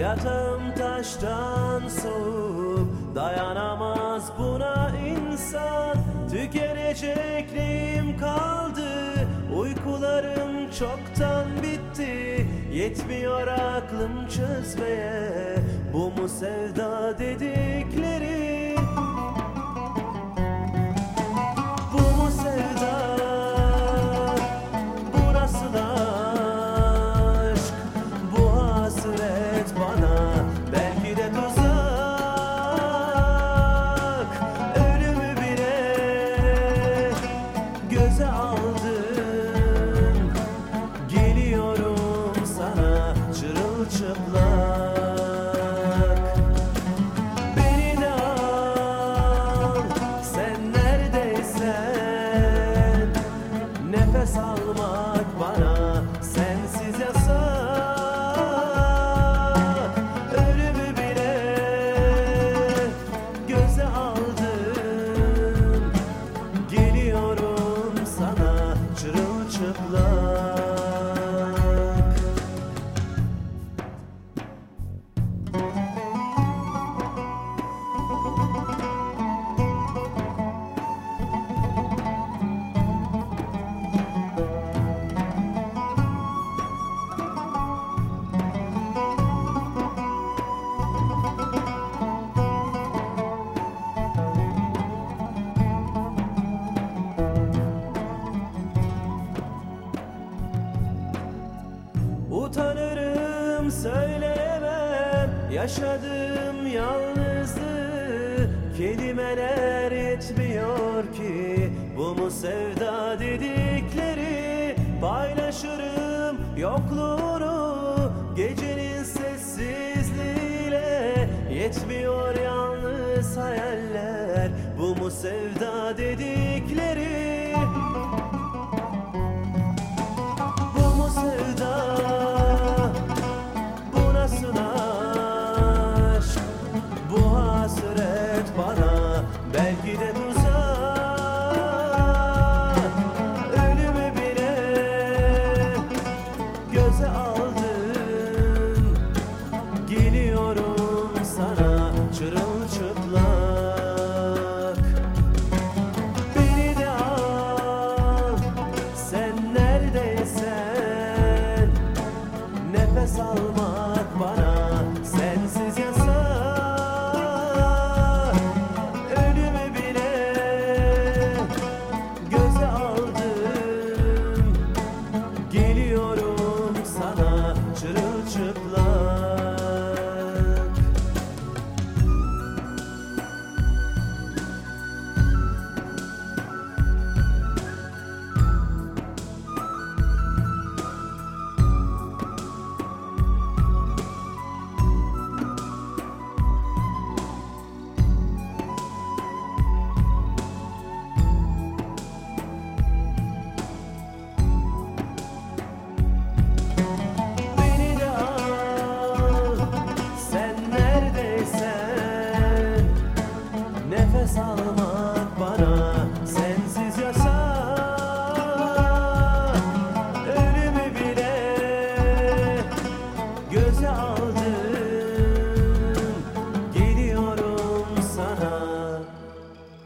Yatağım taştan soğuk Dayanamaz buna insan. Tükenecek neyim kaldı Uykularım çoktan bitti. Yetmiyor aklım çözmeye Bu mu sevda dedikleri Çırılçıplak söyleyemem Yaşadığım yalnızlığı Kelimeler yetmiyor ki. Bu mu sevda dedikleri? Paylaşırım yokluğunu. Gecenin sessizliğiyle Yetmiyor yalnız hayaller. Bu mu sevda dedikleri Geliyorum Nefes bana sensiz yasak Ölümü bile göze aldım. Geliyorum sana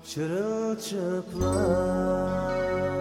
çırılçıplak